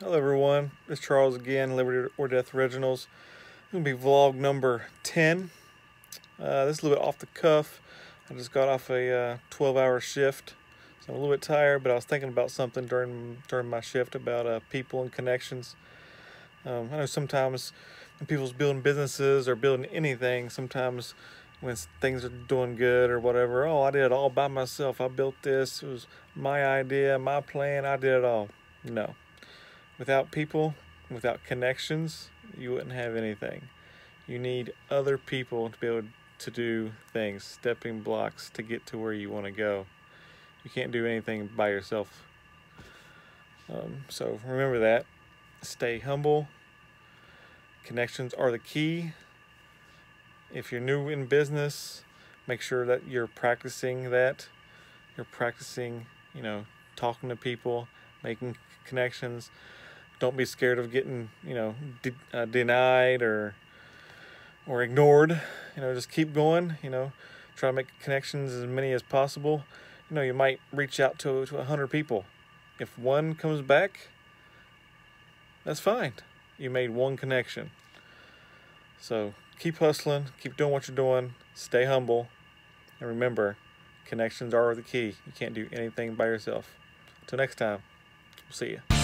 Hello everyone, it's Charles again, Liberty or Death Originals. It's going to be vlog number 10. Uh, this is a little bit off the cuff. I just got off a 12-hour uh, shift, so I'm a little bit tired, but I was thinking about something during during my shift about uh, people and connections. Um, I know sometimes when people's building businesses or building anything, sometimes when things are doing good or whatever, oh, I did it all by myself. I built this. It was my idea, my plan. I did it all. No. Without people, without connections, you wouldn't have anything. You need other people to be able to do things, stepping blocks to get to where you want to go. You can't do anything by yourself. Um, so remember that. Stay humble. Connections are the key. If you're new in business, make sure that you're practicing that. You're practicing, you know, talking to people, making connections. Don't be scared of getting you know de uh, denied or or ignored. You know just keep going you know. Try to make connections as many as possible. You know you might reach out to to a hundred people. If one comes back that's fine. You made one connection. So keep hustling keep doing what you're doing stay humble and remember connections are the key. You can't do anything by yourself. Until next time see you